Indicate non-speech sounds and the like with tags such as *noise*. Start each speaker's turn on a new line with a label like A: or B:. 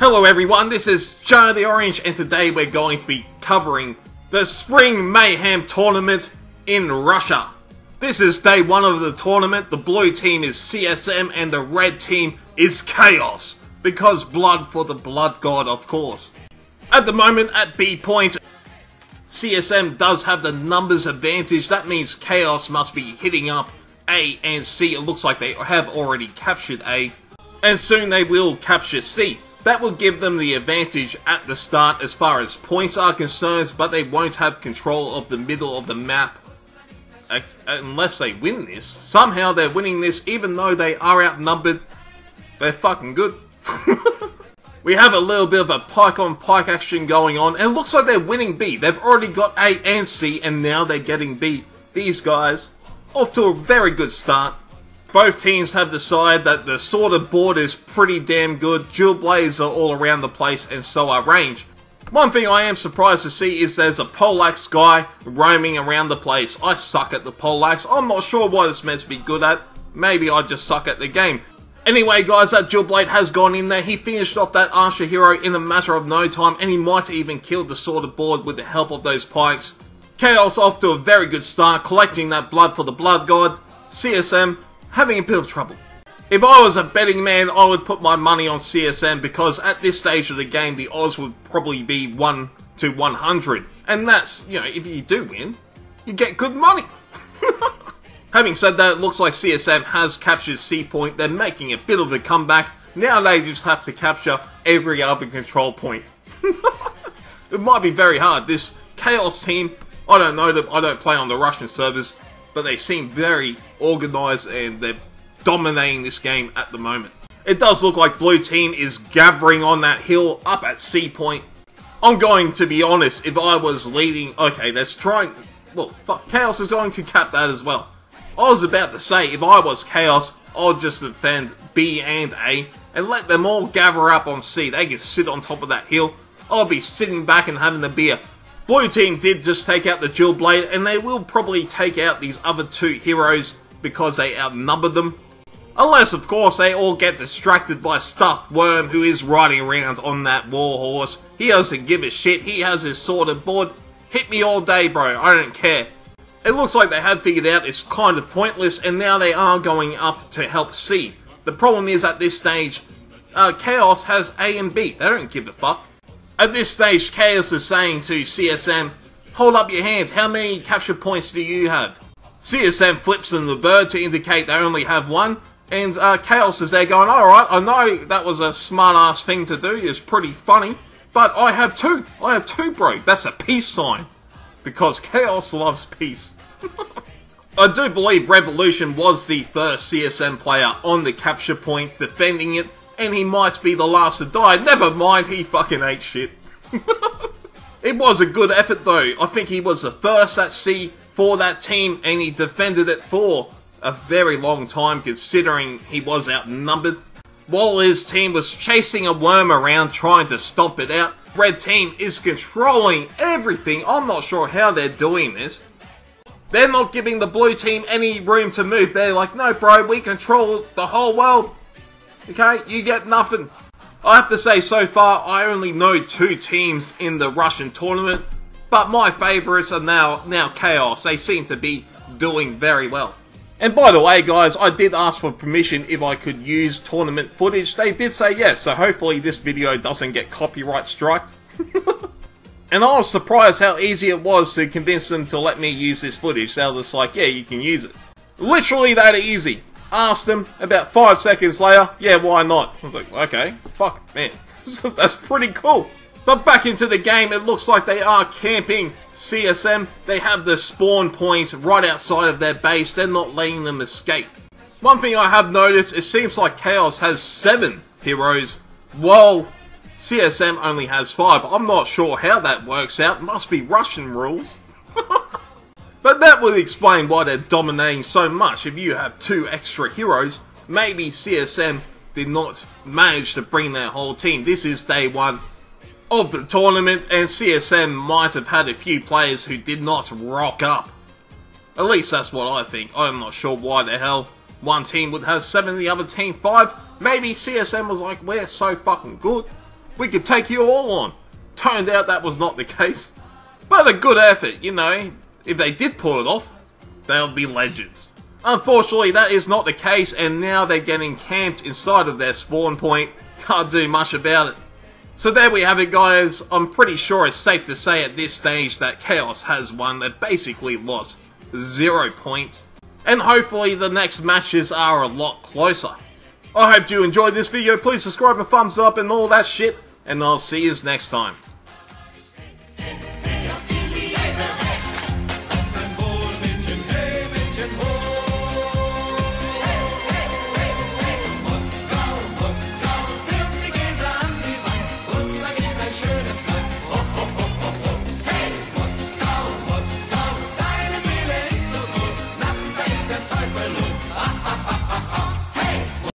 A: Hello everyone, this is Joe the Orange and today we're going to be covering the Spring Mayhem Tournament in Russia. This is day one of the tournament, the blue team is CSM and the red team is Chaos. Because blood for the blood god of course. At the moment at B point, CSM does have the numbers advantage, that means Chaos must be hitting up A and C. It looks like they have already captured A, and soon they will capture C. That will give them the advantage at the start as far as points are concerned, but they won't have control of the middle of the map unless they win this. Somehow they're winning this even though they are outnumbered. They're fucking good. *laughs* we have a little bit of a pike on pike action going on, and it looks like they're winning B. They've already got A and C, and now they're getting B. These guys, off to a very good start. Both teams have decided that the sword and board is pretty damn good, dual blades are all around the place, and so are range. One thing I am surprised to see is there's a Poleaxe guy roaming around the place. I suck at the Poleaxe. I'm not sure what it's meant to be good at. Maybe I just suck at the game. Anyway, guys, that Dual Blade has gone in there. He finished off that Archer hero in a matter of no time, and he might have even killed the sword and board with the help of those pikes. Chaos off to a very good start, collecting that blood for the Blood God. CSM having a bit of trouble. If I was a betting man, I would put my money on CSM because at this stage of the game, the odds would probably be 1 to 100. And that's, you know, if you do win, you get good money. *laughs* Having said that, it looks like CSM has captured C point. They're making a bit of a comeback. Now they just have to capture every other control point. *laughs* it might be very hard. This Chaos team, I don't know them, I don't play on the Russian servers, but they seem very organized and they're dominating this game at the moment. It does look like Blue Team is gathering on that hill up at C point. I'm going to be honest, if I was leading, okay, let's try, well, fuck, Chaos is going to cap that as well. I was about to say, if I was Chaos, I'd just defend B and A and let them all gather up on C. They can sit on top of that hill. I'll be sitting back and having a beer. Blue team did just take out the Dual Blade, and they will probably take out these other two heroes because they outnumber them. Unless, of course, they all get distracted by Stuffed Worm, who is riding around on that warhorse. He doesn't give a shit, he has his sword and board. Hit me all day, bro, I don't care. It looks like they have figured out it's kind of pointless, and now they are going up to help C. The problem is, at this stage, uh, Chaos has A and B. They don't give a fuck. At this stage, Chaos is saying to CSM, Hold up your hands, how many capture points do you have? CSM flips them the bird to indicate they only have one, and uh, Chaos is there going, Alright, I know that was a smart ass thing to do, it's pretty funny, but I have two. I have two, bro. That's a peace sign because Chaos loves peace. *laughs* I do believe Revolution was the first CSM player on the capture point defending it, and he might be the last to die. Never mind, he fucking ate shit. *laughs* it was a good effort though. I think he was the first at C for that team, and he defended it for a very long time considering he was outnumbered. While his team was chasing a worm around trying to stomp it out, red team is controlling everything. I'm not sure how they're doing this. They're not giving the blue team any room to move. They're like, no, bro, we control the whole world. Okay, you get nothing. I have to say, so far, I only know two teams in the Russian tournament, but my favourites are now now Chaos. They seem to be doing very well. And by the way, guys, I did ask for permission if I could use tournament footage. They did say yes, so hopefully this video doesn't get copyright striked. *laughs* and I was surprised how easy it was to convince them to let me use this footage. They were just like, yeah, you can use it. Literally that easy. Asked them, about five seconds later, yeah, why not? I was like, okay, fuck, man, *laughs* that's pretty cool. But back into the game, it looks like they are camping CSM. They have the spawn point right outside of their base. They're not letting them escape. One thing I have noticed, it seems like Chaos has seven heroes, while CSM only has five. I'm not sure how that works out. Must be Russian rules. *laughs* but that would explain why they're dominating so much. If you have two extra heroes, maybe CSM did not manage to bring their whole team. This is day one of the tournament, and CSM might have had a few players who did not rock up. At least that's what I think. I'm not sure why the hell one team would have seven, the other team five. Maybe CSM was like, we're so fucking good. We could take you all on. Turned out that was not the case. But a good effort, you know. If they did pull it off, they would be legends. Unfortunately, that is not the case, and now they're getting camped inside of their spawn point. Can't do much about it. So there we have it, guys. I'm pretty sure it's safe to say at this stage that Chaos has won. They basically lost zero points. And hopefully the next matches are a lot closer. I hope you enjoyed this video. Please subscribe and thumbs up and all that shit. And I'll see you next time.